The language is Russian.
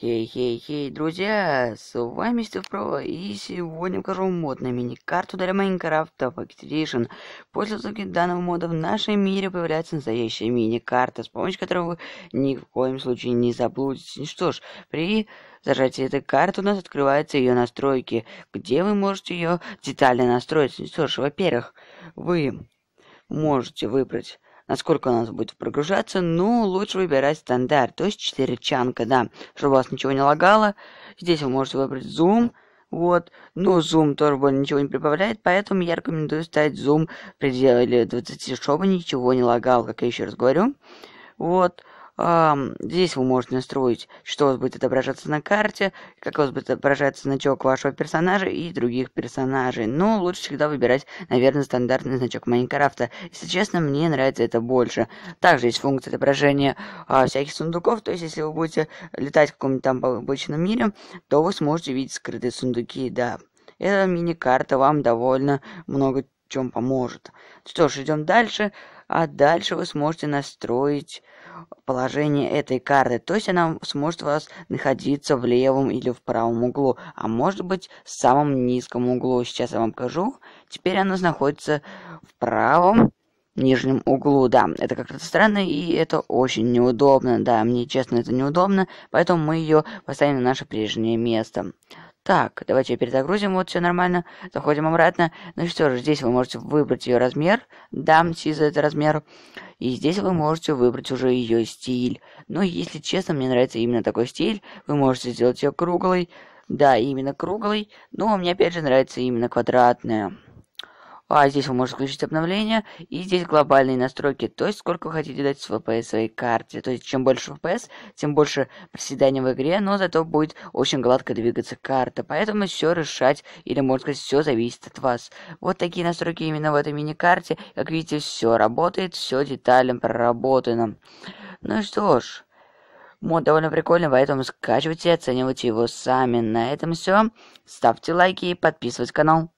Хей-хей-хей, друзья, с вами Стив Про, и сегодня покажу мод на мини-карту для Майнкрафта Edition. После установки данного мода в нашем мире появляется настоящая мини-карта, с помощью которой вы ни в коем случае не заблудитесь. Ну что ж, при зажатии этой карты у нас открываются ее настройки, где вы можете ее детально настроить. Ну что ж, во-первых, вы можете выбрать насколько у нас будет прогружаться, ну, лучше выбирать стандарт, то есть 4 чанка, да, чтобы у вас ничего не лагало. Здесь вы можете выбрать зум, вот, но зум тоже более ничего не прибавляет, поэтому я рекомендую ставить зум в пределе 20, чтобы ничего не лагало, как я еще раз говорю. Вот, здесь вы можете настроить, что у вас будет отображаться на карте, как у вас будет отображаться значок вашего персонажа и других персонажей. Но лучше всегда выбирать, наверное, стандартный значок Майнкрафта. Если честно, мне нравится это больше. Также есть функция отображения а, всяких сундуков, то есть если вы будете летать в каком-нибудь там обычном мире, то вы сможете видеть скрытые сундуки, да. Эта мини-карта вам довольно много чем поможет. Что ж, идем дальше. А дальше вы сможете настроить положение этой карты. То есть она сможет у вас находиться в левом или в правом углу. А может быть в самом низком углу. Сейчас я вам покажу. Теперь она находится в правом нижнем углу. Да, это как-то странно и это очень неудобно. Да, мне честно это неудобно. Поэтому мы ее поставим на наше прежнее место. Так, давайте ее перезагрузим, вот все нормально. Заходим обратно. Ну что же, здесь вы можете выбрать ее размер. Да, сиза это размер. И здесь вы можете выбрать уже ее стиль. Но если честно, мне нравится именно такой стиль. Вы можете сделать ее круглой. Да, именно круглой. Но мне опять же нравится именно квадратная. А здесь вы можете включить обновление, и здесь глобальные настройки, то есть сколько вы хотите дать FPS своей карте. То есть чем больше FPS, тем больше приседаний в игре, но зато будет очень гладко двигаться карта. Поэтому все решать, или можно сказать, все зависит от вас. Вот такие настройки именно в этой мини-карте. Как видите, все работает, все детально проработано. Ну что ж, мод довольно прикольный, поэтому скачивайте и оценивайте его сами. На этом все. Ставьте лайки и подписывайтесь на канал.